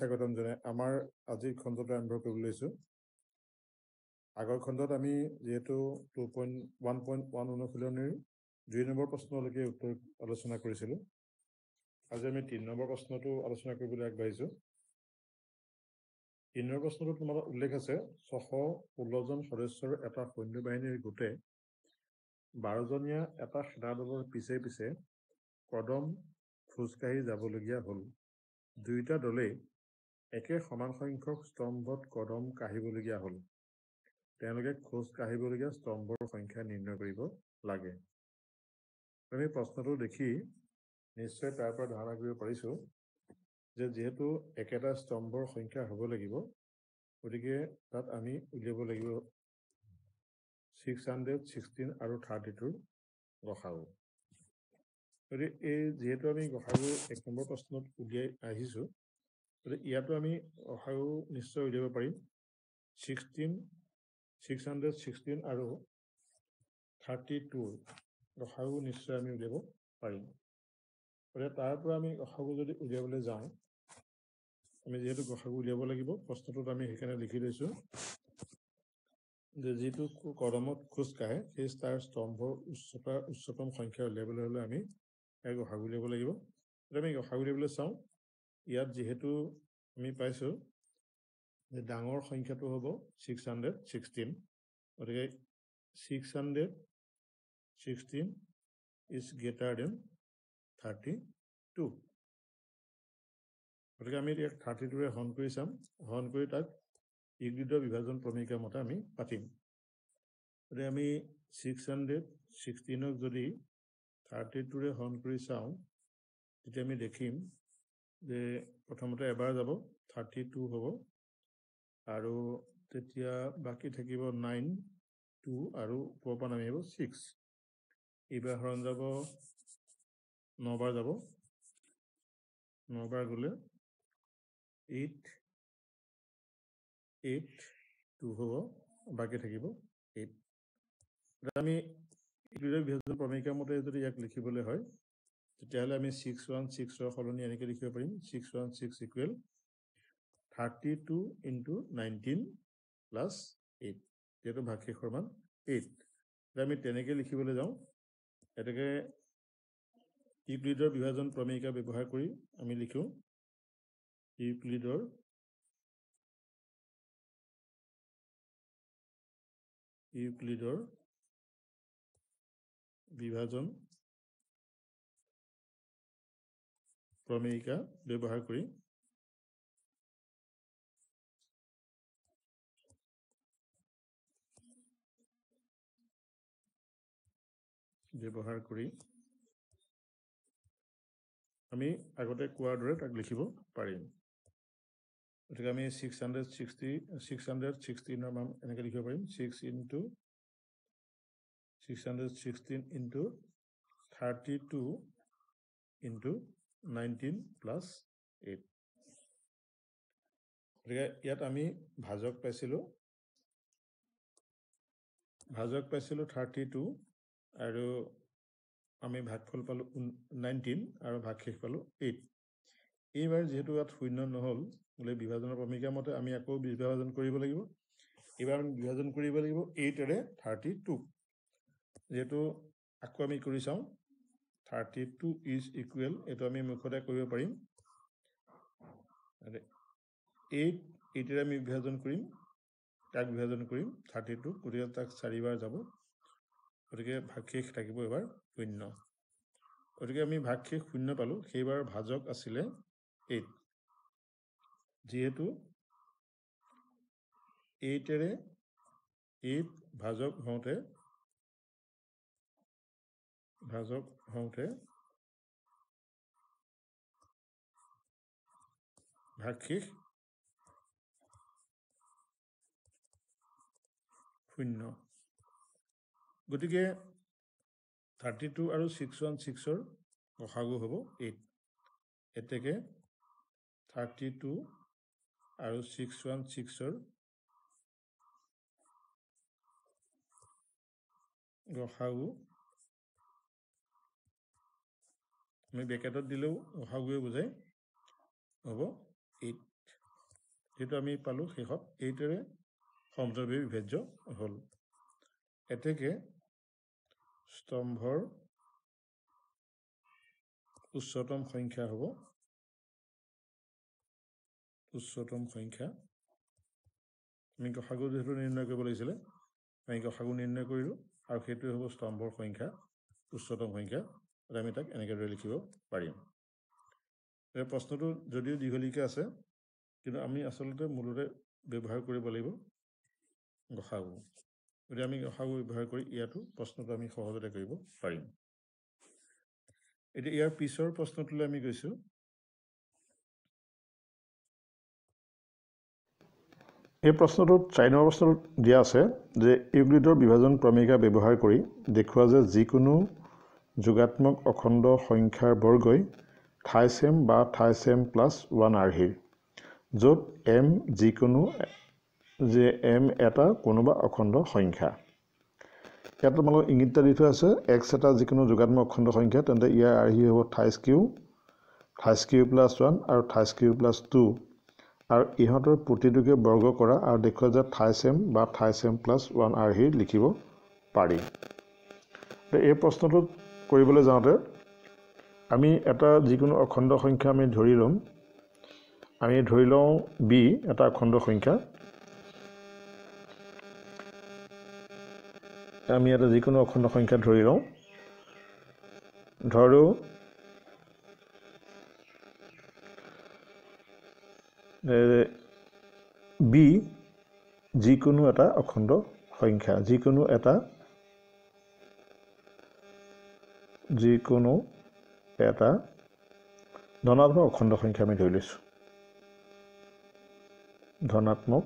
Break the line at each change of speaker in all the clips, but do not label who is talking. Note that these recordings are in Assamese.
স্বাগতম জনাই। আমাৰ আজিৰ খণ্ডটো আৰম্ভ কৰিবলৈ লৈছোঁ। আগৰ খণ্ডত আমি যিহেতু two point one point one অনুশীলনীৰ দুই নম্বৰ প্ৰশ্নলৈকে উত্তৰ আলোচনা কৰিছিলোঁ। আজি আমি তিনি নম্বৰ প্ৰশ্নটো আলোচনা কৰিবলৈ আগবাঢ়িছোঁ। তিনি নম্বৰ প্ৰশ্নটো তোমাৰ উল্লেখ আছে ছশ ষোল্লজন সদস্যৰ এটা সৈন্য বাহিনীৰ গোটে বাৰজনীয়া এটা সেনা দলৰ পিছে পিছে কদম খোজকাঢ়ি যাবলগীয়া হ'ল। দুয়োটা দলেই একে সমান সংখ্যক স্তম্ভত কদম কাঢ়িবলগীয়া হ'ল। তেওঁলোকে খোজ কাঢ়িবলগীয়া স্তম্ভৰ সংখ্যা নিৰ্ণয় কৰিব লাগে। আমি প্ৰশ্নটো দেখি নিশ্চয় তাৰ পৰা ধাৰণা কৰিব পাৰিছোঁ যে যিহেতু একেটা স্তম্ভৰ সংখ্যা হ'ব লাগিব গতিকে তাত আমি উলিয়াব লাগিব ছিক্স হাণ্ড্ৰেড ছিক্সটিন আৰু থাৰ্টি টুৰ গসাগু গতিকে এই যিহেতু আমি গসাগু এক নম্বৰ প্ৰশ্নত উলিয়াই আহিছোঁ গতিকে ইয়াতো আমি গসাগু নিশ্চয় উলিয়াব পাৰিম। ছিক্সটিন ছিক্স হাণ্ড্ৰেড ছিক্সটিন আৰু থাৰ্টি টুৰ গসাগু নিশ্চয় আমি উলিয়াব পাৰিম। গতিকে তাৰ পৰা আমি গসাগু যদি উলিয়াবলৈ যাওঁ আমি যিহেতু গসাগু উলিয়াব লাগিব প্ৰশ্নটোত আমি সেইকাৰণে লিখি লৈছোঁ যে যিটো কদমত খোজ কাঢ়ে সেই তাৰ স্তম্ভৰ উচ্চতা উচ্চতম সংখ্যা উলিয়াবলৈ হ'লে আমি এক গসাগু উলিয়াব লাগিব। আমি গসাগু উলিয়াবলৈ চাওঁ ইয়াত যিহেতু আমি পাইছোঁ যে ডাঙৰ সংখ্যাটো হ'ব ছিক্স হাণ্ড্ৰেড ছিক্সটিন গতিকে six hundred sixteen is greater than thirty two গতিকে আমি ইয়াক থাৰ্টি টুৰে হৰণ কৰি চাম। হৰণ কৰি তাক ইউগ্ৰিডৰ বিভাজন ক্ৰমিকাৰ মতে আমি পাতিম। গতিকে আমি ছিক্স হাণ্ড্ৰেড ছিক্সটিনক যদি থাৰ্টি টুৰে হৰণ কৰি চাওঁ তেতিয়া আমি দেখিম যে প্ৰথমতে এবাৰ যাব থাৰ্টি টু হ'ব। আৰু তেতিয়া বাকী থাকিব নাইন টু আৰু ওপৰৰ পৰা নামি আহিব ছিক্স এইবাৰ হৰণ যাব নবাৰ যাব। নবাৰ গ'লে এইট এইট টু হ'ব বাকী থাকিব এইট আমি বিভাজন প্ৰণায়িকাৰ মতে যদি ইয়াক লিখিবলৈ হয় তেতিয়াহ'লে আমি ছিক্স ওৱান ছিক্সৰ সলনি এনেকৈ লিখিব পাৰিম। Six one six equal thirty two into nineteen plus eight যিহেতু ভাগশেষৰ মান এইট আমি তেনেকৈ লিখিবলৈ যাওঁ। এতেকে ইউক্লিডৰ বিভাজন প্ৰমেয়িকা ব্যৱহাৰ কৰি আমি লিখোঁ। ইউক্লিডৰ ইউক্লিডৰ বিভাজন প্ৰমেয়িকা ব্যৱহাৰ কৰি। ব্যৱহাৰ কৰি আমি আগতে কোৱাৰ দৰে তাক লিখিব পাৰিম। গতিকে আমি six hundred sixty six hundred ছিক্সটিনৰ মান এনেকৈ লিখিব পাৰিম। Six into six hundred sixteen into thirty two into nineteen plus eight. গতিকে ইয়াত আমি ভাজক পাইছিলোঁ। ভাজক পাইছিলোঁ থাৰ্টি টু আৰু আমি ভাগফল পালোঁ নাইনটিন আৰু ভাগশেষ পালোঁ এইট। এইবাৰ যিহেতু ইয়াত শূন্য নহ'ল বোলে বিভাজনৰ ভূমিকা মতে আমি আকৌ বিভাজন কৰিব লাগিব। এইবাৰ আমি বিভাজন কৰিব লাগিব এইটেৰে থাৰ্টি টু। যিহেতু আকৌ আমি কৰি চাওঁ। থাৰ্টি টু ইজ ইকুৱেল এইটো আমি মুখতে কৰিব পাৰিম। এইট এইটেৰে আমি বিভাজন কৰিম তাক বিভাজন কৰিম থাৰ্টি টু গতিকে তাক চাৰিবাৰ যাব। গতিকে ভাগশেষ থাকিব এবাৰ শূন্য। গতিকে আমি ভাগশেষ শূন্য পালোঁ সেইবাৰ ভাজক আছিলে এইট যিহেতু এইটেৰে এইট ভাজক হওঁতে ভাজক হওঁতে ভাগশেষ শূন্য। গতিকে থাৰ্টি টু আৰু ছিক্স ওৱান ছিক্সৰ গসাগু হ'ব এইট এতেকে থাৰ্টি টু আৰু ছিক্স ওৱান ছিক্সৰ গসাগু আমি বেকেটত দিলেও গসাগুৱে বুজায় হ'ব এইট। যিটো আমি পালোঁ শেষত এইটেৰে সমজুৱাভাৱে বিভাজ্য হ'ল। এতেকে স্তম্ভৰ উচ্চতম সংখ্যা হ'ব। উচ্চতম সংখ্যা। আমি গসাগু যিহেতু নিৰ্ণয় কৰিব লাগিছিলে আমি গসাগু নিৰ্ণয় কৰিলোঁ আৰু সেইটোৱে হ'ব স্তম্ভৰ সংখ্যা উচ্চতম সংখ্যা। আমি তাক এনেকৈ লিখিব পাৰিম। প্ৰশ্নটো যদিও দীঘলীকৈ আছে কিন্তু আমি আচলতে মূলতে ব্যৱহাৰ কৰিব লাগিব গসাগু। গতিকে আমি গসাগু ব্যৱহাৰ কৰি ইয়াতো প্ৰশ্নটো আমি সহজতে কৰিব পাৰিম। এতিয়া ইয়াৰ পিছৰ প্ৰশ্নটোলৈ আমি গৈছোঁ। এই প্ৰশ্নটোত চাৰি নম্বৰ প্ৰশ্নটোত দিয়া আছে যে ইউগ্লিডৰ বিভাজন ক্ৰমিকা ব্যৱহাৰ কৰি দেখুওৱা যে যিকোনো যোগাত্মক অখণ্ড সংখ্যাৰ বৰ্গই থাইচেম বা থাইচেম প্লাছ ওৱান আৰ্হিৰ য'ত এম যিকোনো যে এম এটা কোনোবা অখণ্ড সংখ্যা। ইয়াত তোমালোকৰ ইংগিতটা দি থোৱা আছে এক্স এটা যিকোনো যোগাত্মক অখণ্ড সংখ্যা তেন্তে ইয়াৰ আৰ্হি হ'ব thrice q thrice q plus one আৰু থাইচ কিউ প্লাছ টু। আৰু ইহঁতৰ প্ৰতিটোকে বৰ্গ কৰা আৰু দেখুওৱা যে থাইচেম বা থাইচেম প্লাছ ওৱান আৰ্হি লিখিব পাৰি। এই প্ৰশ্নটোত কৰিবলৈ যাওঁতে আমি এটা যিকোনো অখণ্ড সংখ্যা আমি ধৰি ল'ম। আমি ধৰি লওঁ বি এটা অখণ্ড সংখ্যা। আমি এটা যিকোনো অখণ্ড সংখ্যা ধৰি লওঁ। ধৰোঁ। বি যিকোনো এটা অখণ্ড সংখ্যা যিকোনো এটা যিকোনো এটা ধনাত্মক অখণ্ড সংখ্যা আমি ধৰি লৈছোঁ। ধনাত্মক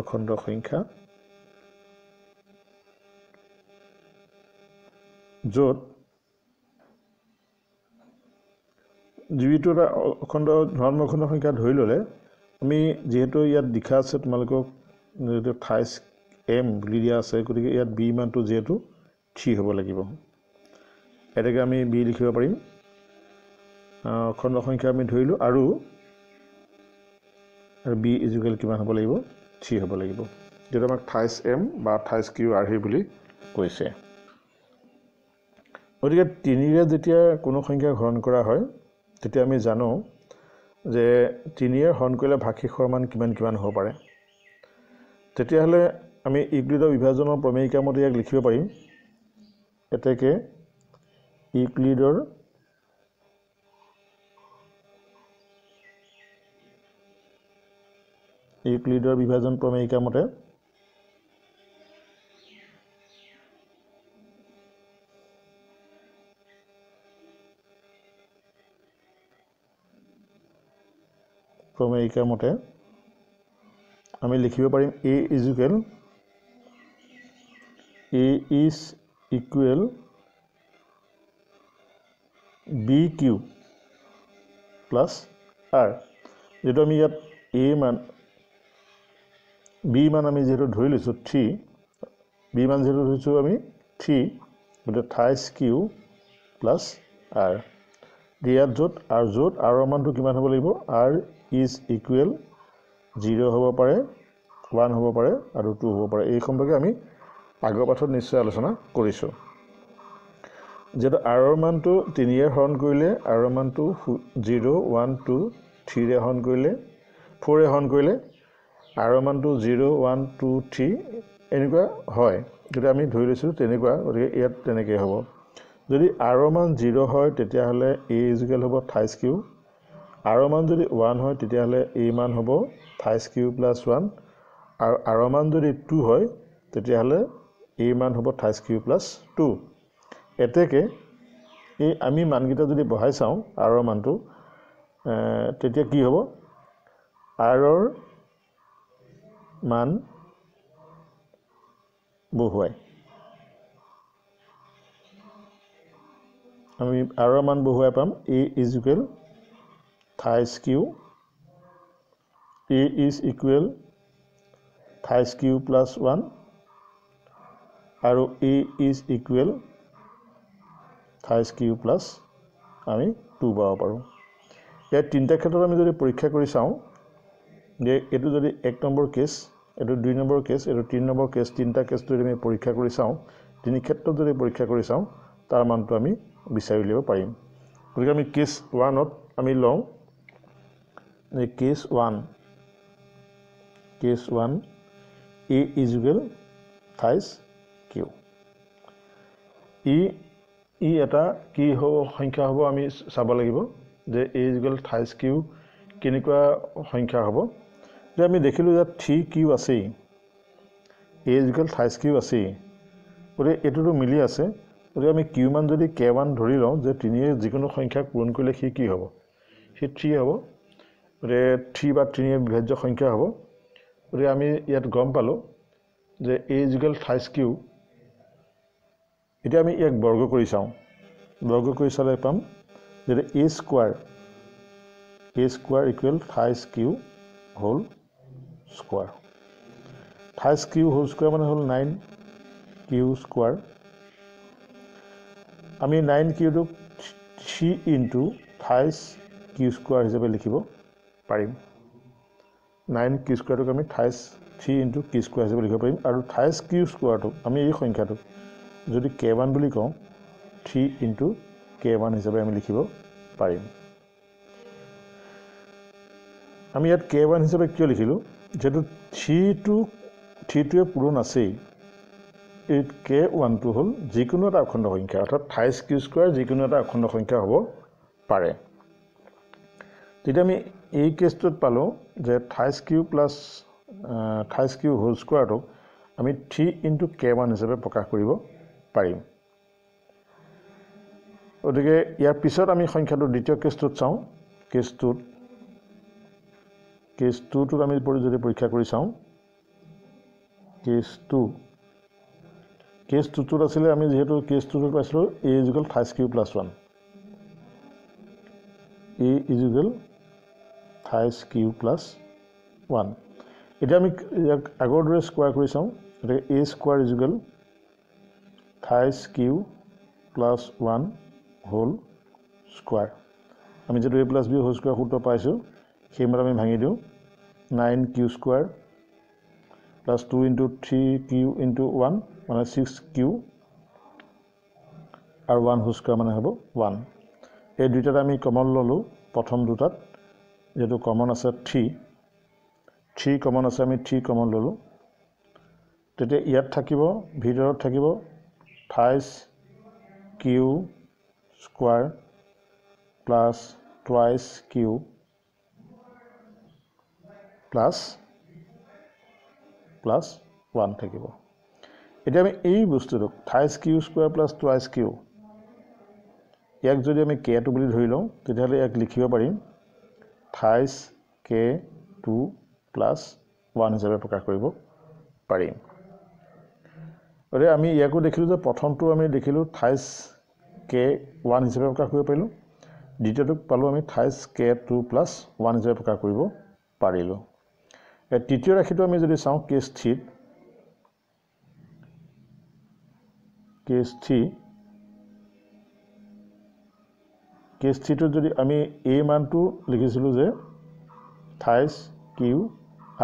অখণ্ড সংখ্যা য'ত যিটো এটা অখণ্ড ধৰ্ম অখণ্ড সংখ্যা ধৰি ল'লে আমি যিহেতু ইয়াত লিখা আছে তোমালোকক যিহেতু থাইচ এম বুলি দিয়া আছে গতিকে ইয়াত বি মানটো যিহেতু থ্ৰী হ'ব লাগিব। এনেকৈ আমি বি লিখিব পাৰিম। অখণ্ড সংখ্যা আমি ধৰিলোঁ আৰু বি ইজুকেল কিমান হ'ব লাগিব? থ্ৰী হ'ব লাগিব। যিটো আমাক থাইচ এম বা থাইচ কিউ আৰ্হি বুলি কৈছে। গতিকে তিনিৰে যেতিয়া কোনো সংখ্যা গ্ৰহণ কৰা হয় তেতিয়া আমি জানো যে তিনিয়ে হৰণ কৰিলে ভাগশেষৰ মান কিমান কিমান হ'ব পাৰে। তেতিয়াহ'লে আমি ইউক্লিডৰ বিভাজনৰ প্ৰমেয়িকা মতে ইয়াক লিখিব পাৰিম। এতেকে ইউক্লিডৰ ইউক্লিডৰ বিভাজন প্ৰমেয়িকা মতে। ক্ৰমেৰিকাৰ মতে। আমি লিখিব পাৰিম a equal a is equal b q plus r যিটো আমি ইয়াত এ মান বি মান আমি যিহেতু ধৰি লৈছোঁ থ্ৰী বি মান যিহেতু ধৰিছোঁ আমি থ্ৰী গতিকে থাইচ কিউ প্লাছ আৰ ইয়াত য'ত আৰু য'ত আৰৰ মানটো কিমান হ'ব লাগিব? আৰ ইজ ইকুৱেল জিৰ' হ'ব পাৰে ওৱান হ'ব পাৰে আৰু টু হ'ব পাৰে। এই সম্পৰ্কে আমি আগৰ পাঠত নিশ্চয় আলোচনা কৰিছোঁ। যিহেতু আৰৰ মানটো তিনিৰে হৰণ কৰিলে আৰৰ মানটো জিৰ' ওৱান টু থ্ৰীৰে হৰণ কৰিলে ফ'ৰে হৰণ কৰিলে আৰৰ মানটো জিৰ' ওৱান টু থ্ৰী এনেকুৱা হয়। গতিকে আমি ধৰি লৈছোঁ তেনেকুৱা গতিকে ইয়াত তেনেকৈ হ'ব। যদি আৰৰ মান জিৰ' হয় তেতিয়াহ'লে এ ইজুকেল হ'ব থাইচ কিউ আৰ মান যদি ওৱান হয় তেতিয়াহ'লে এই মান হ'ব ফাইভ কিউ প্লাছ ওৱান। আৰু আৰ মান যদি টু হয় তেতিয়াহ'লে এই মান হ'ব থাইচ কিউ প্লাছ টু। এতেকে এই আমি মানকেইটা যদি বহাই চাওঁ আৰৰ মানটো তেতিয়া কি হ'ব? আৰৰ মান বহুৱাই। আমি আৰৰ মান বহুৱাই পাম a equal thrice q a is equal thrice q plus one. আৰু a is equal thrice q plus আমি টু পাব পাৰোঁ। ইয়াত তিনিটা ক্ষেত্ৰত আমি যদি পৰীক্ষা কৰি চাওঁ যে এইটো যদি এক নম্বৰ কেছ এইটো দুই নম্বৰ কেছ এইটো তিনি নম্বৰ কেছ তিনিটা কেছ যদি আমি পৰীক্ষা কৰি চাওঁ তিনি ক্ষেত্ৰত যদি পৰীক্ষা কৰি চাওঁ তাৰ মানটো আমি বিচাৰি উলিয়াব পাৰিম। গতিকে আমি কেছ ওৱানত আমি লওঁ যে case one case one a is equal thrice q ই ই এটা কি হ'ব সংখ্যা হ'ব আমি চাব লাগিব যে এ ইজুৱেল থাইজ কিউ কেনেকুৱা সংখ্যা হ'ব। যে আমি দেখিলোঁ যে থ্ৰী কিউ আছেই। এ ইজুৱেল থাইজ কিউ আছেই। গতিকে এইটোতো মিলি আছে। গতিকে আমি কিউ মান যদি কে ওৱান ধৰি লওঁ যে তিনিয়ে যিকোনো সংখ্যাক পূৰণ কৰিলে সি কি হ'ব? সি থ্ৰী হ'ব। গতিকে থ্ৰী বা তিনিয়ে বিভাজ্য সংখ্যা হ'ব। গতিকে আমি ইয়াত গম পালোঁ যে এ ইজুকেল থাইজ কিউ। এতিয়া আমি ইয়াক বৰ্গ কৰি চাওঁ। বৰ্গ কৰি চালে পাম যে A square A square equal thrice Q হ'ল square. Thrice Q whole square মানে হ'ল নাইন কিউ স্কোৱাৰ। আমি nine কিউটোক three into thrice q square হিচাপে লিখিব পাৰিম। নাইন কিউ স্কোৱাৰটোক আমি thrice three into q square হিচাপে লিখিব পাৰিম। আৰু থাইজ কিউ স্কোৱাৰটোক আমি এই সংখ্যাটোক যদি কে ওৱান বুলি কওঁ থ্ৰী ইনটু কে ওৱান হিচাপে আমি লিখিব পাৰিম। আমি ইয়াত কে ওৱান হিচাপে কিয় লিখিলোঁ? যিহেতু থ্ৰীটো থ্ৰীটোৱে পূৰণ আছেই এই কে ওৱানটো হ'ল যিকোনো এটা অখণ্ড সংখ্যা অৰ্থাৎ থাইজ কিউ স্কোৱাৰ যিকোনো এটা অখণ্ড সংখ্যা হ'ব পাৰে। তেতিয়া আমি এই কেছটোত পালোঁ যে thrice q plus thrice q whole স্কোৱাৰটোক আমি থ্ৰী ইনটু কে ওৱান হিচাপে প্ৰকাশ কৰিব পাৰিম। গতিকে ইয়াৰ পিছত আমি সংখ্যাটো দ্বিতীয় কেছটোত চাওঁ। কেছটোত কেছ টুটোত আমি যদি পৰীক্ষা কৰি চাওঁ কেছ টু কেছ টুটোত আছিলে আমি যিহেতু কেছ টুটোত পাইছিলোঁ A equal thrice Q plus one. A equal thrice Q plus one. এতিয়া আমি ইয়াক আগৰ দৰে স্কোৱাৰ কৰি চাওঁ। গতিকে A square equal thrice Q plus one whole square. আমি যিহেতু A plus B whole square সূত্ৰ পাইছোঁ সেইমতে আমি ভাঙি দিওঁ। Nine q square plus two into three q into one মানে ছিক্স কিউ আৰু ওৱান হোল স্কোৱাৰ মানে হ'ব ওৱান। এই দুইটাত আমি কমন ল'লোঁ প্ৰথম দুটাত যিহেতু কমন আছে থ্ৰী। থ্ৰী কমন আছে আমি থ্ৰী কমন ল'লোঁ। তেতিয়া ইয়াত থাকিব ভিতৰত থাকিব thrice q square plus twice q plus plus one থাকিব। এতিয়া আমি এই বস্তুটোক thrice q square plus twice q ইয়াক যদি আমি কেটো বুলি ধৰি লওঁ তেতিয়াহ'লে ইয়াক লিখিব পাৰিম thrice k two plus one হিচাপে প্ৰকাশ কৰিব পাৰিম। গতিকে আমি ইয়াকো দেখিলোঁ যে প্ৰথমটো আমি দেখিলোঁ থাইজ কে ওৱান হিচাপে প্ৰকাশ কৰিব পাৰিলোঁ। দ্বিতীয়টোক পালোঁ আমি thrice K two plus one হিচাপে প্ৰকাশ কৰিব পাৰিলোঁ। তৃতীয় ৰাশিটো আমি যদি চাওঁ কেছ থ্ৰীত কেছ থ্ৰী কেছ থ্ৰীটোত যদি আমি এই মানটো লিখিছিলোঁ যে থাইজ কিউ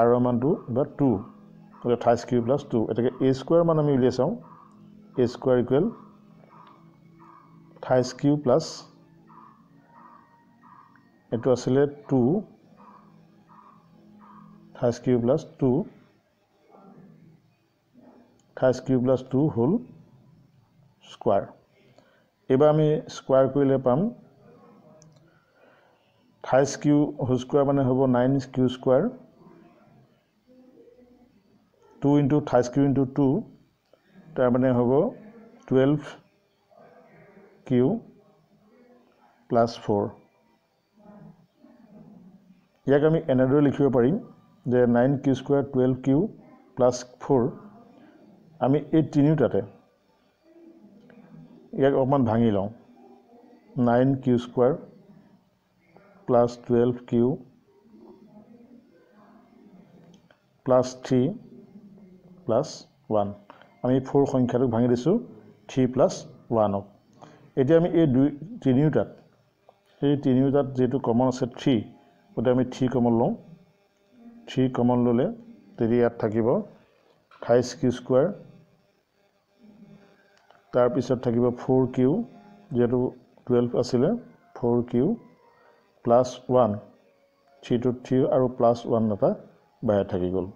আৰৰ মানটো বা টু। গতিকে থাইজ কিউ প্লাছ টু এতেকে এ স্কুৱাৰ মান আমি উলিয়াই চাওঁ। A square equal thrice q plus এইটো আছিলে two thrice q plus two thrice q plus two হ'ল স্কোৱাৰ এইবাৰ আমি স্কোৱাৰ কৰিলে পাম। থাইজ কিউ হোল স্কোৱাৰ মানে হ'ব nine q square two into thrice q into two তাৰমানে হ'ব টুৱেলভ কিউ প্লাছ ফ'ৰ ইয়াক আমি এনেদৰে লিখিব পাৰিম যে nine q square twelve q plus four আমি এই তিনিওটাতে ইয়াক অকণমান ভাঙি লওঁ। Nine q square plus twelve q plus three plus one আমি ফ'ৰ সংখ্যাটোক ভাঙি দিছোঁ থ্ৰী প্লাছ ওৱানক এতিয়া আমি এই দুই তিনিওটাত এই তিনিওটাত যিহেতু কমন আছে থ্ৰী গতিকে আমি থ্ৰী কমন লওঁ। থ্ৰী কমন ল'লে তেতিয়া ইয়াত থাকিব ফাইভ কিউ স্কুৱাৰ। তাৰপিছত থাকিব ফ'ৰ কিউ যিহেতু টুৱেলভ আছিলে four q plus one three two three আৰু প্লাছ ওৱান এটা বাহিৰত থাকি গ'ল।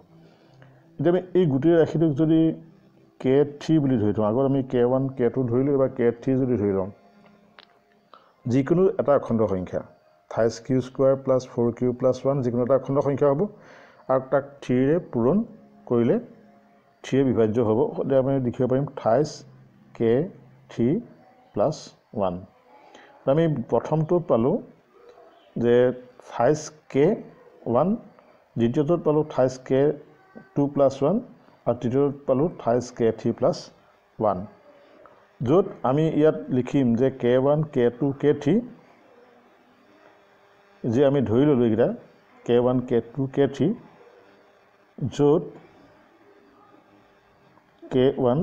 এতিয়া আমি এই গোটেই ৰাশিটোক যদি কে থ্ৰী বুলি ধৰি থওঁ আগত আমি কে ওৱান কে টু ধৰিলোঁ এবাৰ কে থ্ৰী যদি ধৰি লওঁ যিকোনো এটা অখণ্ড সংখ্যা five q square plus four q plus one যিকোনো এটা অখণ্ড সংখ্যা হ'ব আৰু তাক থ্ৰীৰে পূৰণ কৰিলে থ্ৰীয়ে বিভাজ্য হ'ব। গতিকে আমি দেখিব পাৰিম thrice k three plus one. আমি প্ৰথমটোত পালোঁ যে ফাইভ কে ওৱান দ্বিতীয়টোত পালোঁ five k two plus one আৰু তৃতীয়টোত পালোঁ five k three plus one য'ত আমি ইয়াত লিখিম যে k one k two k three যে আমি ধৰি ল'লোঁ এইকেইটা k one k two k three য'ত কে ওৱান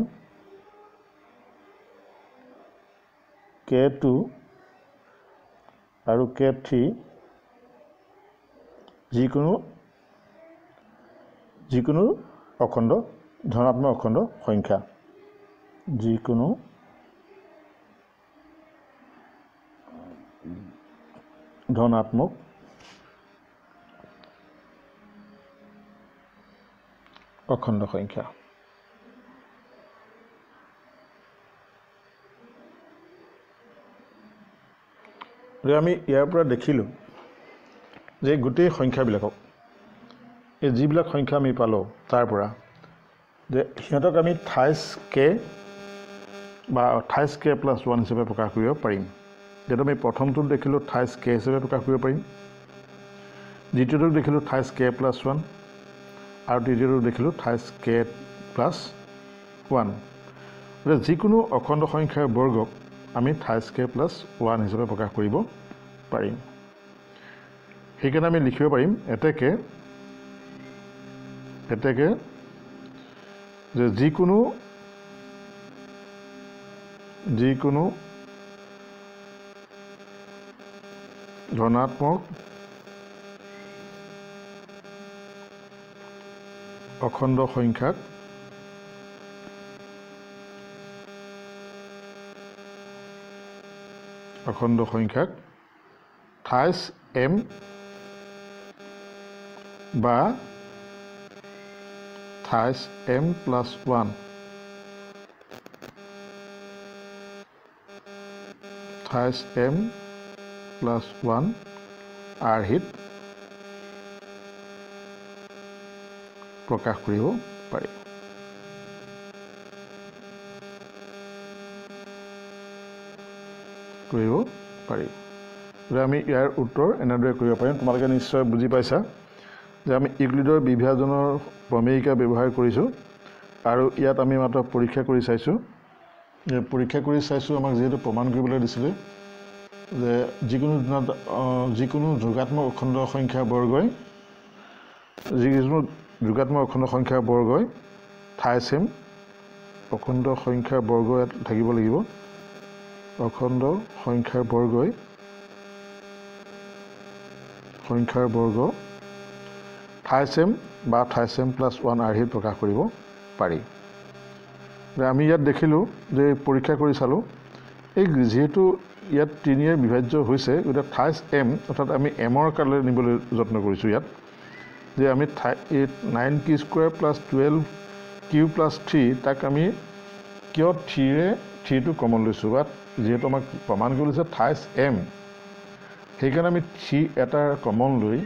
কে টু আৰু কে থ্ৰী যিকোনো যিকোনো অখণ্ড ধনাত্মক অখণ্ড সংখ্যা। যিকোনো ধনাত্মক অখণ্ড সংখ্যা। আমি ইয়াৰ পৰা দেখিলোঁ যে গোটেই সংখ্যাবিলাকক এই যিবিলাক সংখ্যা আমি পালোঁ তাৰ পৰা যে সিহঁতক আমি থাইছ কে বা থাইছ কে প্লাছ ওৱান হিচাপে প্ৰকাশ কৰিব পাৰিম। যিহেতু আমি প্ৰথমটোত দেখিলোঁ থাইছ কে হিচাপে প্ৰকাশ কৰিব পাৰিম। দ্বিতীয়টোত দেখিলোঁ থাইছ কে প্লাছ ওৱান আৰু তৃতীয়টোত দেখিলোঁ থাইছ কে প্লাছ ওৱান গতিকে যিকোনো অখণ্ড সংখ্যাৰ বৰ্গক আমি থাইছ কে প্লাছ ওৱান হিচাপে প্ৰকাশ কৰিব পাৰিম। সেইকাৰণে আমি লিখিব পাৰিম এতেকে এতেকে যে যিকোনো যিকোনো ধনাত্মক অখণ্ড সংখ্যাক অখণ্ড সংখ্যাক থাইছ এম বা thrice m plus one thrice m plus one আৰ্হিত প্ৰকাশ কৰিব পাৰি কৰিব পাৰি গতিকে আমি ইয়াৰ উত্তৰ এনেদৰে কৰিব পাৰিম তোমালোকে নিশ্চয় বুজি পাইছা যে আমি ইউক্লিডৰ বিভাজনৰ প্ৰমেয়িকা ব্যৱহাৰ কৰিছোঁ আৰু ইয়াত আমি মাত্ৰ পৰীক্ষা কৰি চাইছোঁ। পৰীক্ষা কৰি চাইছোঁ আমাক যিহেতু প্ৰমাণ কৰিবলৈ দিছিলে যে যিকোনো দিনত যিকোনো যোগাত্মক অখণ্ড সংখ্যা বৰ্গই যিকোনো যোগাত্মক অখণ্ড সংখ্যা বৰ্গই ঠাই চেম অখণ্ড সংখ্যাৰ বৰ্গ ইয়াত থাকিব লাগিব। অখণ্ড সংখ্যাৰ বৰ্গই সংখ্যাৰ বৰ্গ থাইচেম বা থাইচেম প্লাছ ওৱান আৰ্হিত প্ৰকাশ কৰিব পাৰি। আমি ইয়াত দেখিলোঁ যে পৰীক্ষা কৰি চালোঁ এই যিহেতু ইয়াত তিনিয়ে বিভাজ্য হৈছে গতিকে থাইচ এম অৰ্থাৎ আমি এমৰ কালৈ নিবলৈ যত্ন কৰিছোঁ ইয়াত যে আমি থাই eight nine q square plus twelve q plus three তাক আমি কিয় থ্ৰীৰে থ্ৰীটো কমন লৈছোঁ বা যিহেতু আমাক প্ৰমাণ কৰি লৈছে থাইচ এম। সেইকাৰণে আমি থ্ৰী এটাৰ কমন লৈ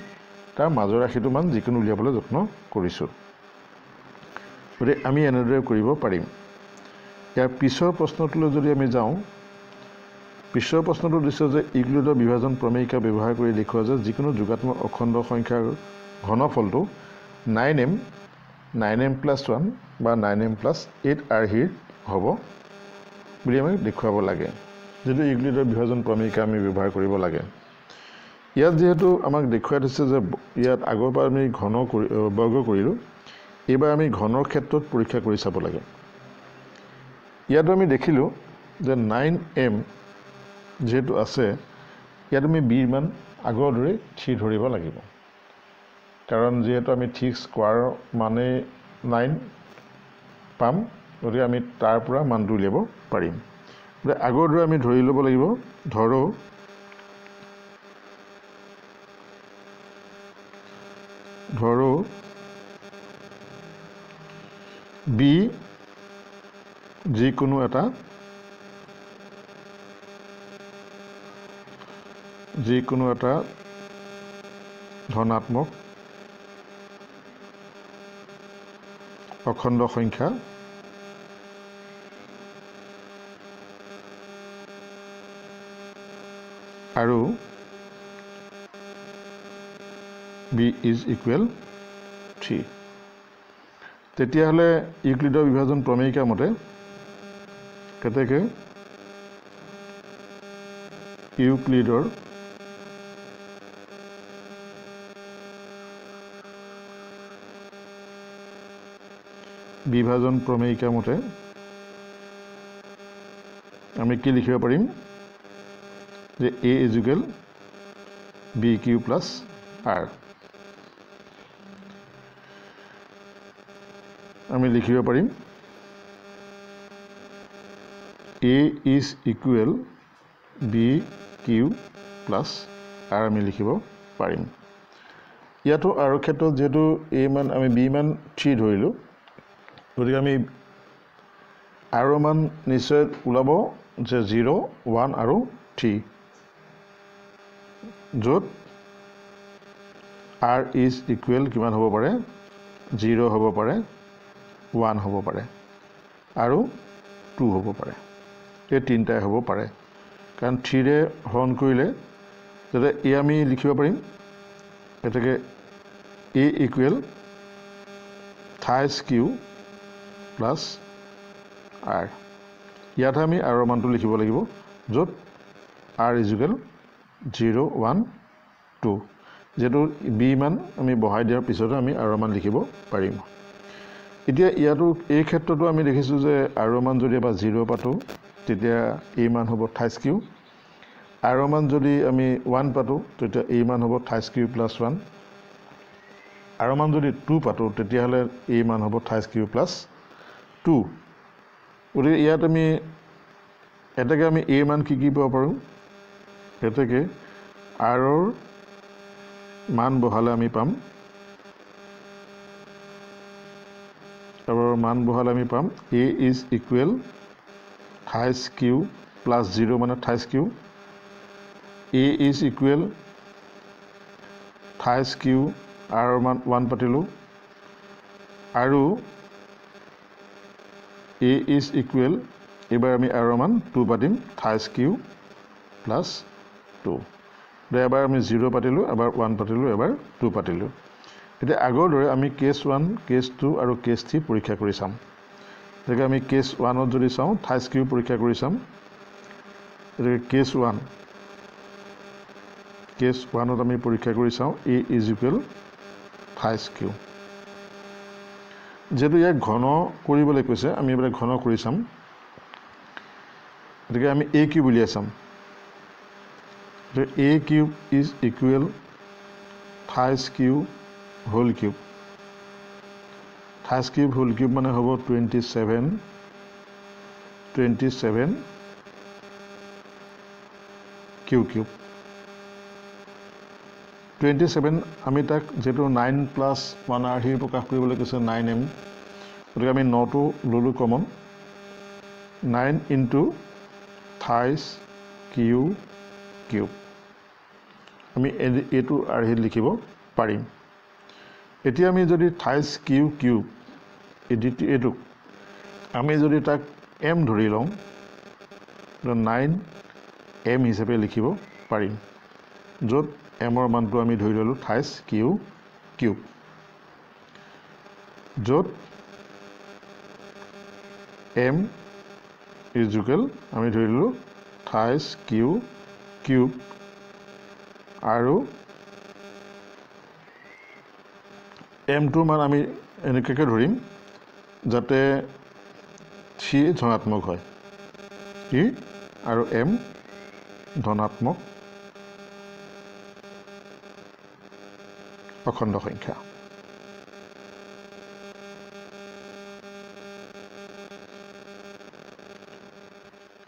তাৰ মাজৰ ৰাশিটো মান যিকোনো উলিয়াবলৈ যত্ন কৰিছোঁ। গতিকে আমি এনেদৰে কৰিব পাৰিম। ইয়াৰ পিছৰ প্ৰশ্নটোলৈ যদি আমি যাওঁ পিছৰ প্ৰশ্নটো দিছে যে ইউক্লিডৰ বিভাজন প্ৰমেয়িকা ব্যৱহাৰ কৰি দেখুওৱা যে যিকোনো যোগাত্মক অখণ্ড সংখ্যাৰ ঘনফলটো nine m nine m plus one বা নাইন এম প্লাছ এইট আৰ্হিৰ হ'ব বুলি আমি দেখুৱাব লাগে। যিটো ইউক্লিডৰ বিভাজন প্ৰমেয়িকা আমি ব্যৱহাৰ কৰিব লাগে। ইয়াত যিহেতু আমাক দেখুৱাই থৈছে যে ইয়াত আগৰ পৰা আমি ঘন কৰি বৰ্গ কৰিলোঁ এইবাৰ আমি ঘনৰ ক্ষেত্ৰত পৰীক্ষা কৰি চাব লাগে। ইয়াতো আমি দেখিলোঁ যে নাইন এম যিহেতু আছে ইয়াত আমি বিৰ মান আগৰ দৰেই থ্ৰী ধৰিব লাগিব। কাৰণ যিহেতু আমি থ্ৰী স্কোৱাৰৰ মানেই নাইন পাম গতিকে আমি তাৰ পৰা মানটো উলিয়াব পাৰিম। গতিকে আগৰ দৰে আমি ধৰি ল'ব লাগিব ধৰোঁ ধৰোঁ বি যিকোনো এটা যিকোনো এটা ধনাত্মক অখণ্ড সংখ্যা আৰু বি ইজ ইকুৱেল থ্ৰী তেতিয়াহ'লে ইউক্লিডৰ বিভাজন প্ৰমেয়িকা মতে কেতেকে ইউক্লিডৰ বিভাজন প্ৰমেয়িকা মতে আমি কি লিখিব পাৰিম? যে a is equal b q plus r আমি লিখিব পাৰিম। A is equal b q plus r আমি লিখিব পাৰিম। ইয়াতো আৰু ক্ষেত্ৰত যিহেতু এ মান আমি বি মান থ্ৰী ধৰিলোঁ। গতিকে আমি আৰৰ মান নিশ্চয় ওলাব যে জিৰ' ওৱান আৰু থ্ৰী য'ত আৰ ইজ ইকুৱেল কিমান হ'ব পাৰে? জিৰ' হ'ব পাৰে। ওৱান হ'ব পাৰে আৰু টু হ'ব পাৰে। এই তিনিটাই হ'ব পাৰে। কাৰণ থ্ৰীৰে হৰণ কৰিলে যাতে এ আমি লিখিব পাৰিম গতিকে a equal thrice q plus r ইয়াতহে আমি আৰৰ মানটো লিখিব লাগিব য'ত r is equal zero' one two যিহেতু বি মান আমি বহাই দিয়াৰ পিছতে আমি আৰৰ মান লিখিব পাৰিম। এতিয়া ইয়াতো এই ক্ষেত্ৰতো আমি দেখিছোঁ যে আৰৰ মান যদি এবাৰ জিৰ' পাতোঁ তেতিয়া এই মান হ'ব থাইচ কিউ। আৰৰ মান যদি আমি ওৱান পাতোঁ তেতিয়া এই মান হ'ব থাইচ কিউ প্লাছ ওৱান। আৰৰ মান যদি টু পাতোঁ তেতিয়াহ'লে এই মান হ'ব থাইচ কিউ প্লাছ টু। গতিকে ইয়াত আমি এতেকে আমি এ মান কি কি পাব পাৰোঁ? এতেকে আৰৰ মান বহালে আমি পাম আৰৰ মান বহালে আমি পাম a is equal thrice q plus zero মানে থাইচ q a is equal thrice Q আৰৰ মান ওৱান পাতিলোঁ আৰু এ ইজ ইকুৱেল এইবাৰ আমি আৰৰ মান টু পাতিম থাইচ কিউ প্লাছ টু এবাৰ আমি জিৰ' পাতিলোঁ এবাৰ ওৱান পাতিলোঁ এবাৰ টু পাতিলোঁ। এতিয়া আগৰ দৰে আমি কেছ ওৱান কেছ টু আৰু কেছ থ্ৰী পৰীক্ষা কৰি চাম। গতিকে আমি কেছ ওৱানত যদি চাওঁ থাইচ কিউ পৰীক্ষা কৰি চাম। গতিকে কেছ ওৱান কেছ ওৱানত আমি পৰীক্ষা কৰি চাওঁ a is equal thrice q. যিহেতু ইয়াক ঘন কৰিবলৈ কৈছে আমি এইবিলাক ঘন কৰি চাম। গতিকে আমি এ কিউব উলিয়াই চাম। A cube is equal thrice q whole cube. Thrice cube whole cube মানে হ'ব twenty seven twenty seven q cube. Twenty seven আমি তাক যিহেতু নাইন প্লাছ ওৱান আৰ্হিৰ প্ৰকাশ কৰিবলৈ কৈছে নাইন এম গতিকে আমি নটো ল'লোঁ common nine into thrice q cube. আমি এইটো আৰ্হিত লিখিব পাৰিম। এতিয়া আমি যদি থাইচ কিউ এই এইটোক আমি যদি তাক এম ধৰি লওঁ নাইন এম হিচাপে লিখিব পাৰিম য'ত এমৰ মানটো আমি ধৰি ল'লোঁ থাইচ কিউ কিউব য'ত এম ইজুকেল আমি ধৰি ল'লোঁ থাইচ কিউ কিউব আৰু এমটো মান আমি এনেকুৱাকৈ ধৰিম যাতে চিয়ে ধনাত্মক হয়। ই আৰু এম ধনাত্মক অখণ্ড সংখ্যা।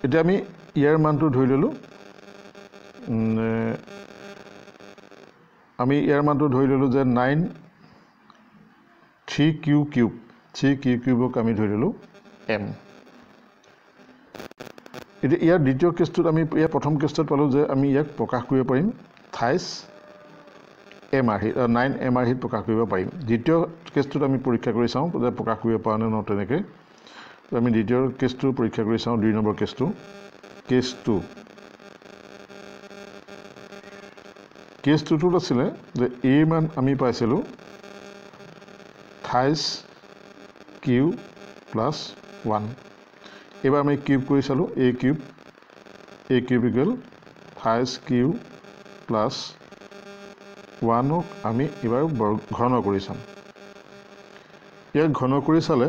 এতিয়া আমি ইয়াৰ মানটো ধৰি ল'লোঁ আমি ইয়াৰ মানটো ধৰি ল'লোঁ যে nine three q cube three q কিউবক আমি ধৰি ল'লোঁ এম। এতিয়া ইয়াৰ দ্বিতীয় কেছটোত আমি ইয়াৰ প্ৰথম কেছটোত পালোঁ যে আমি ইয়াক প্ৰকাশ কৰিব পাৰিম। থাইছ এম আৰ হিত নাইন এম আৰ হিত প্ৰকাশ কৰিব পাৰিম। দ্বিতীয় কেছটোত আমি পৰীক্ষা কৰি চাওঁ যে প্ৰকাশ কৰিব পৰা নে ন তেনেকৈ। আমি দ্বিতীয় কেছটো পৰীক্ষা কৰি চাওঁ দুই নম্বৰ কেছটো। কেছ টু কেছ টুটোত আছিলে যে এ মান আমি পাইছিলোঁ থাইছ কিউ প্লাছ ওৱান এইবাৰ আমি কিউব কৰি চালোঁ a cube a cube equal thrice q plus ওৱানক আমি এইবাৰ বৰ ঘন কৰি চাম। ইয়াক ঘন কৰি চালে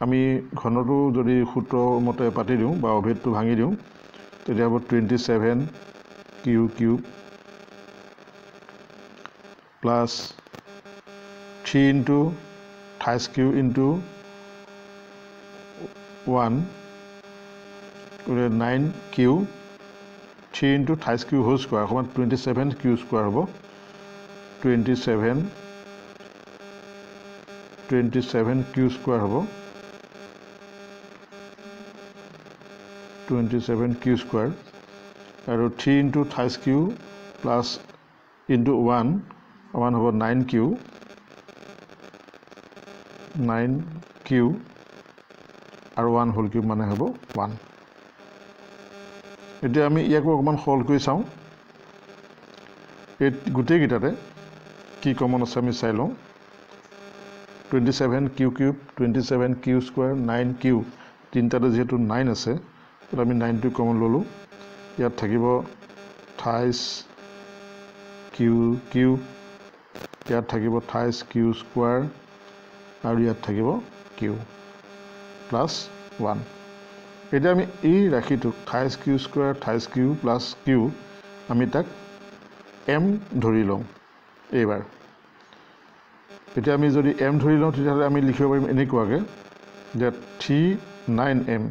আমি ঘনটো যদি সূত্ৰ মতে পাতি দিওঁ বা অভেদটো ভাঙি দিওঁ তেতিয়া হ'ব twenty seven q cube plus three into thrice q into one গতিকে nine q three into thrice q whole square অকণমান টুৱেণ্টি ছেভেন কিউ স্কোৱাৰ হ'ব। Twenty seven twenty seven q square হ'ব। টুৱেণ্টি ছেভেন কিউ স্কোৱাৰ আৰু three into thrice q plus into one one হ'ব নাইন কিউ নাইন কিউ আৰু ওৱান হোল কিউব মানে হ'ব ওৱান। এতিয়া আমি ইয়াকো অকণমান সৰল কৰি চাওঁ। এই গোটেইকেইটাতে কি কমন আছে আমি চাই লওঁ। Twenty seven q cube twenty seven q square nine q. তিনিটাতে যিহেতু নাইন আছে আমি নাইনটো কমন ল'লোঁ। ইয়াত থাকিব থাইছ কিউ কিউ ইয়াত থাকিব থাইছ কিউ স্কুৱাৰ আৰু ইয়াত থাকিব কিউ প্লাছ ওৱান এতিয়া আমি এই ৰাশিটোক thrice q square thrice q plus q আমি তাক এম ধৰি লওঁ এইবাৰ। এতিয়া আমি যদি এম ধৰি লওঁ তেতিয়াহ'লে আমি লিখিব পাৰিম এনেকুৱাকৈ যে three nine m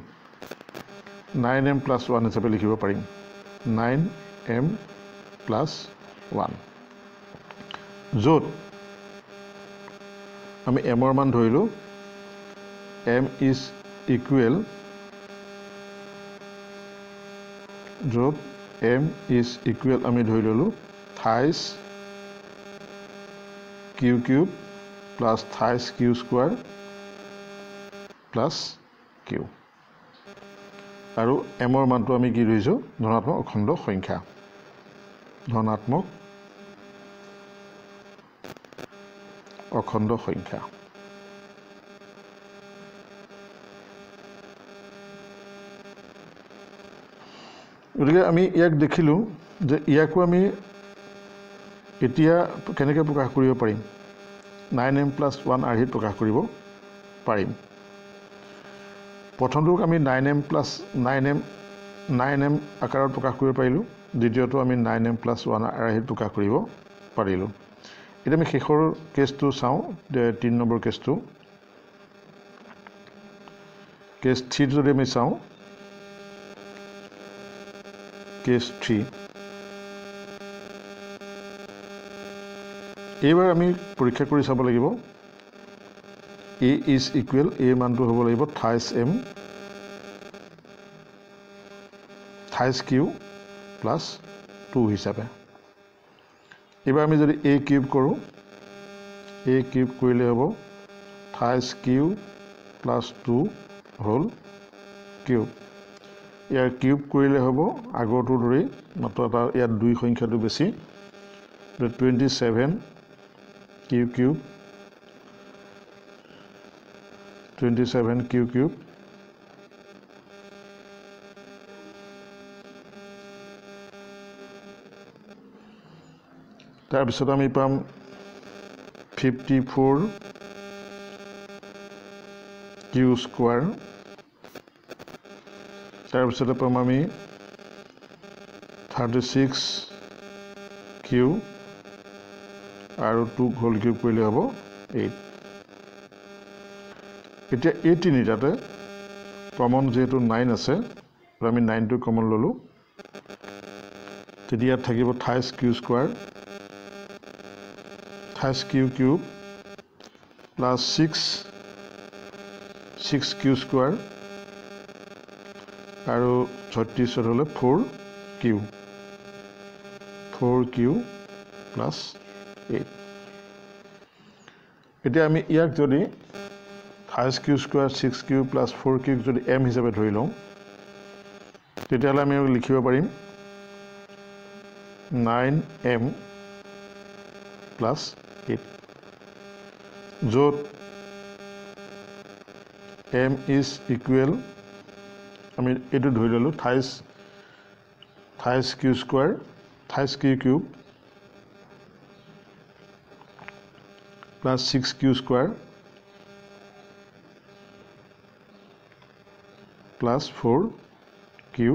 nine m plus one হিচাপে লিখিব পাৰিম। নাইন এম প্লাছ ওৱান য'ত আমি এমৰ মান ধৰিলোঁ। এম ইজ ইকুৱেল য'ত এম ইজ ইকুৱেল আমি ধৰি ল'লোঁ thrice q cube plus thrice q square plus q আৰু এমৰ মানটো আমি কি ধৰিছোঁ? ধনাত্মক অখণ্ড সংখ্যা। ধনাত্মক অখণ্ড সংখ্যা। গতিকে আমি ইয়াক দেখিলোঁ যে ইয়াকো আমি এতিয়া কেনেকৈ প্ৰকাশ কৰিব পাৰিম? নাইন এম প্লাছ ওৱান আৰ্হিত প্ৰকাশ কৰিব পাৰিম। প্ৰথমটোক আমি nine m plus nine m nine m আকাৰত প্ৰকাশ কৰিব পাৰিলোঁ। দ্বিতীয়টো আমি নাইন এম প্লাছ ওৱান আৰ্হিত প্ৰকাশ কৰিব পাৰিলোঁ। এতিয়া আমি শেষৰ কেছটো চাওঁ তিনি নম্বৰ কেছটো কেছ থ্ৰীটো যদি আমি চাওঁ কেছ থ্ৰী এইবাৰ আমি পৰীক্ষা কৰি চাব লাগিব এ ইজ ইকুৱেল এ মানটো হ'ব লাগিব thrice m thrice q plus two হিচাপে এইবাৰ আমি যদি এ কিউব কৰোঁ এ কিউব কৰিলে হ'ব থাইছ কিউ প্লাছ টু হ'ল কিউব ইয়াৰ কিউব কৰিলে হ'ব আগৰটোৰ দৰেই মাত্ৰ এটা ইয়াত দুই সংখ্যাটো বেছি। Twenty seven q cube. Twenty seven q cube. তাৰপিছত আমি পাম ফিফটি ফ'ৰ কিউ স্কোৱাৰ তাৰপিছতে পাম আমি থাৰ্টি ছিক্স কিউ আৰু টুক হোল কিউব কৰিলে হ'ব এইট এতিয়া এই তিনিটাতে কমন যিহেতু নাইন আছে আমি নাইনটো কমন ল'লোঁ। তেতিয়া থাকিব thrice q square thrice q cube plus six six q square আৰু ছয়ত্ৰিছত হ'লে four q four q plus eight এতিয়া আমি ইয়াক যদি five q square six q plus four কিউক যদি এম হিচাপে ধৰি লওঁ তেতিয়াহ'লে আমি লিখিব পাৰিম নাইন এম প্লাছ এইট য'ত এম ইজ ইকুৱেল আমি এইটো ধৰি ল'লোঁ thrice thrice q square thrice q cube plus six q square plus four q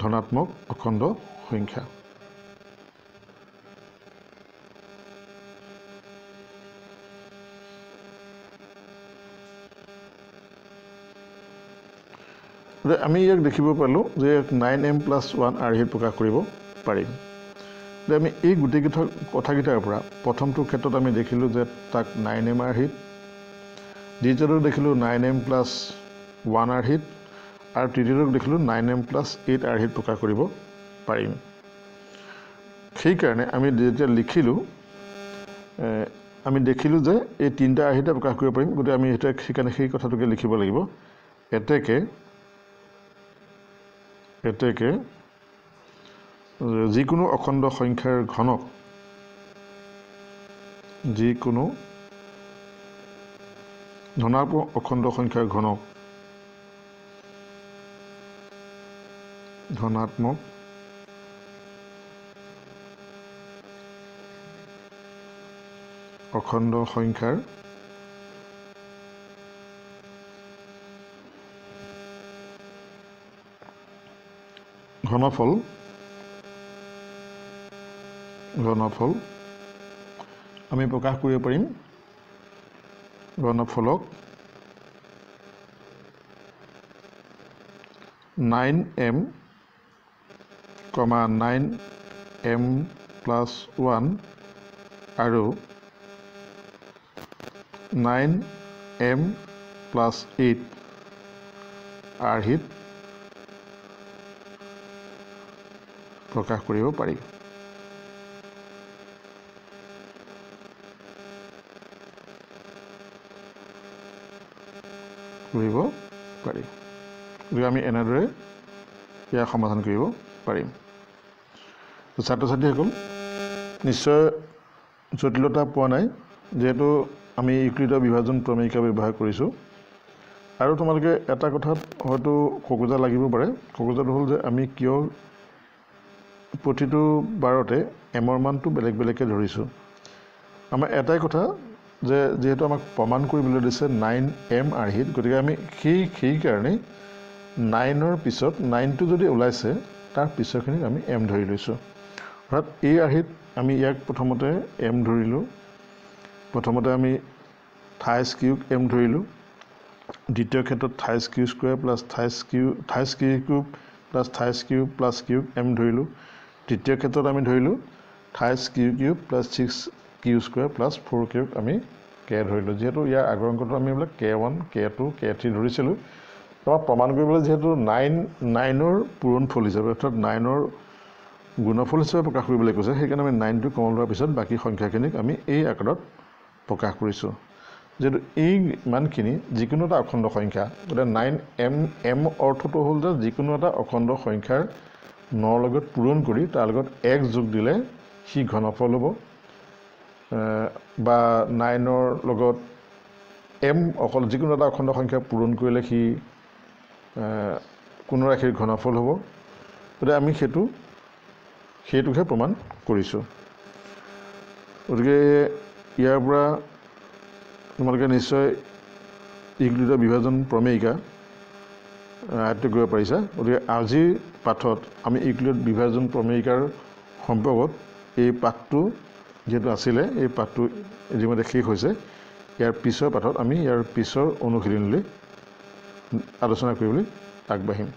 ধনাত্মক অখণ্ড সংখ্যা। আমি ইয়াক দেখিব পালোঁ যে নাইন এম প্লাছ ওৱান আৰ্হিত প্ৰকাশ কৰিব পাৰিম। যে আমি এই গোটেইকেইটা কথাকেইটাৰ পৰা প্ৰথমটো ক্ষেত্ৰত আমি দেখিলোঁ যে তাক নাইন এম আৰ্হিত দ্বিতীয়টো দেখিলোঁ নাইন এম প্লাছ ওৱান আৰ্হিত আৰু তৃতীয়টোক দেখিলোঁ নাইন এম প্লাছ এইট আৰ্হিত প্ৰকাশ কৰিব পাৰিম। সেইকাৰণে আমি যেতিয়া লিখিলোঁ আমি দেখিলোঁ যে এই তিনিটা আৰ্হিতে প্ৰকাশ কৰিব পাৰিম। গতিকে আমি এতিয়া সেইকাৰণে সেই কথাটোকে লিখিব লাগিব। এতেকে এতেকে যিকোনো অখণ্ড সংখ্যাৰ ঘনক যিকোনো ধনাত্মক অখণ্ড সংখ্যাৰ ঘনক ধনাত্মক অখণ্ড সংখ্যাৰ ঘনফল ঘনফল আমি প্ৰকাশ কৰিব পাৰিম। ঘনফলক nine m comma nine m plus one আৰু নাইন এম প্লাছ এইট আৰ্হিত প্ৰকাশ কৰিব পাৰি কৰিব পাৰি গতিকে আমি এনেদৰে ইয়াৰ সমাধান কৰিব পাৰিম ছাত্ৰ ছাত্ৰীসকল নিশ্চয় জটিলতা পোৱা নাই যিহেতু আমি ইউক্লিডৰ বিভাজন প্ৰমেয়িকা ব্যৱহাৰ কৰিছোঁ আৰু তোমালোকে এটা কথাত হয়তো খোকোজা লাগিব পাৰে খোকোজাটো হ'ল যে আমি কিয় প্ৰতিটো বাৰতে এমৰ মানটো বেলেগ বেলেগকৈ ধৰিছোঁ। আমাৰ এটাই কথা যে যিহেতু আমাক প্ৰমাণ কৰিবলৈ দিছে নাইন এম আৰ্হিত গতিকে আমি সেই সেইকাৰণেই নাইনৰ পিছত নাইনটো যদি ওলাইছে তাৰ পিছৰখিনিক আমি এম ধৰি লৈছোঁ। অৰ্থাৎ এই আৰ্হিত আমি ইয়াক প্ৰথমতে এম ধৰিলোঁ। প্ৰথমতে আমি থাইছ কিউক এম ধৰিলোঁ। দ্বিতীয় ক্ষেত্ৰত thrice q square plus thrice q thrice q cube plus thrice q plus cube m ধৰিলোঁ। তৃতীয় ক্ষেত্ৰত আমি ধৰিলোঁ thrice q cube plus six q square plus four cube আমি কে ধৰিলোঁ। যিহেতু ইয়াৰ আগৰ অংকটো আমি এইবিলাক k one k two k three ধৰিছিলোঁ আমাক প্ৰমাণ কৰিবলৈ যিহেতু নাইন নাইনৰ পূৰণফল হিচাপে অৰ্থাৎ নাইনৰ গুণফল হিচাপে প্ৰকাশ কৰিবলৈ কৈছে সেইকাৰণে আমি নাইনটো কমন লোৱাৰ পিছত বাকী সংখ্যাখিনিক আমি এই আকাৰত প্ৰকাশ কৰিছোঁ। যিহেতু এই ইমানখিনি যিকোনো এটা অখণ্ড সংখ্যা গতিকে নাইন এম এম অৰ্থটো হ'ল যে যিকোনো এটা অখণ্ড সংখ্যাৰ নৰ লগত পূৰণ কৰি তাৰ লগত এক যোগ দিলে সি ঘনফল হ'ব। বা নাইনৰ লগত এম অকল যিকোনো এটা অখণ্ড সংখ্যা পূৰণ কৰিলে সি কোনো ৰাশিৰ ঘনফল হ'ব। গতিকে আমি সেইটো সেইটোকহে প্ৰমাণ কৰিছোঁ। গতিকে ইয়াৰ পৰা তোমালোকে নিশ্চয় ইগলিত বিভাজন প্ৰমেয়িকা। আয়ত্ব কৰিব পাৰিছা। গতিকে আজিৰ পাঠত আমি ইগলিত বিভাজন প্ৰমেয়িকাৰ সম্পৰ্কত এই পাঠটো যিহেতু আছিলে এই পাঠটো ইতিমধ্যে শেষ হৈছে। ইয়াৰ পিছৰ পাঠত আমি ইয়াৰ পিছৰ অনুশীলনীলৈ আলোচনা কৰিবলৈ আগবাঢ়িম।